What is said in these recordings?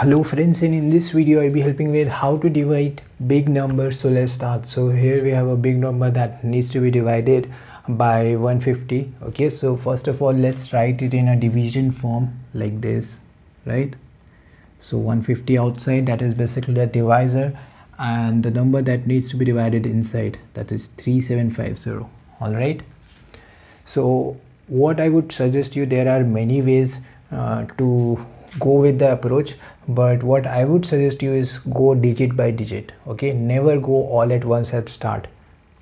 hello friends and in this video i'll be helping with how to divide big numbers. So let's start. So here we have a big number that needs to be divided by 150 okay so first of all let's write it in a division form like this right? So 150 outside that is basically the divisor and the number that needs to be divided inside that is 3750 all right? So what i would suggest you there are many ways uh, to go with the approach but what i would suggest you is go digit by digit okay? Never go all at once at start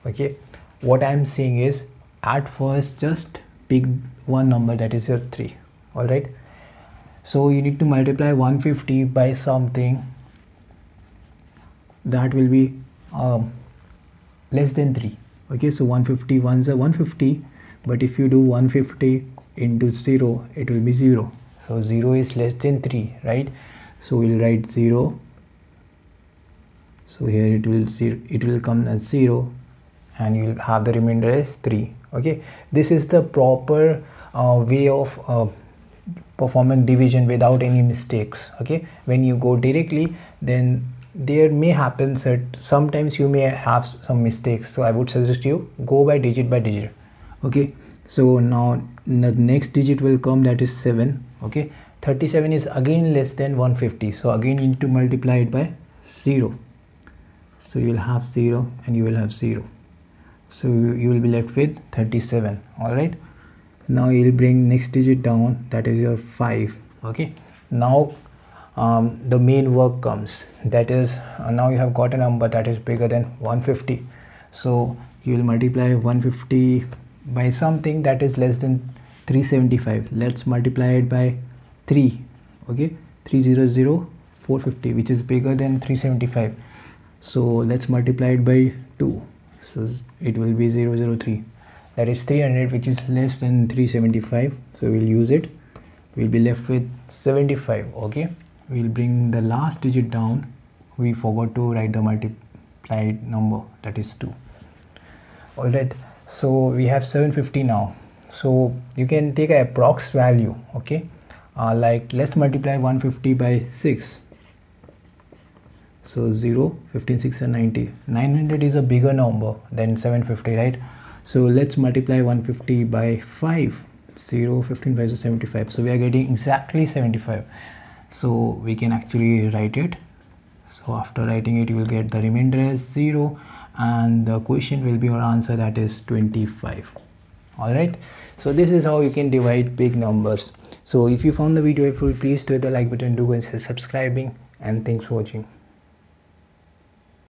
okay? What i'm saying is at first just pick one number that is your 3 all right? So you need to multiply 150 by something that will be um, less than 3 okay? So 150 ones are 150 but if you do 150 into 0 it will be 0 so 0 is less than 3 right? So we'll write 0 so here it will it will come as 0 and you'll have the remainder as 3 okay? This is the proper uh, way of uh, performing division without any mistakes okay? When you go directly then there may happen that sometimes you may have some mistakes. So i would suggest you go by digit by digit okay so now the next digit will come that is 7 okay? 37 is again less than 150 so again you need to multiply it by 0 so you will have 0 and you will have 0 so you will be left with 37 all right now you will bring next digit down that is your 5 okay? Now um, the main work comes. That is uh, now you have got a number that is bigger than 150 so you will multiply 150 by something that is less than 375 let's multiply it by 3 okay? 300 450 which is bigger than 375 so let's multiply it by 2 so it will be 003 that is 300 which is less than 375 so we'll use it. We'll be left with 75 okay? We'll bring the last digit down. We forgot to write the multiplied number. That is 2 all right so we have 750 now. So you can take a approx value okay? Uh, like let's multiply 150 by 6 so 0 15 6 and 90 900 is a bigger number than 750 right? So let's multiply 150 by 5 0 15 5 is 75 so we are getting exactly 75 so we can actually write it. So after writing it you will get the remainder as 0 and the question will be your answer that is 25 all right so this is how you can divide big numbers. So if you found the video helpful please do the like button do and subscribing and thanks for watching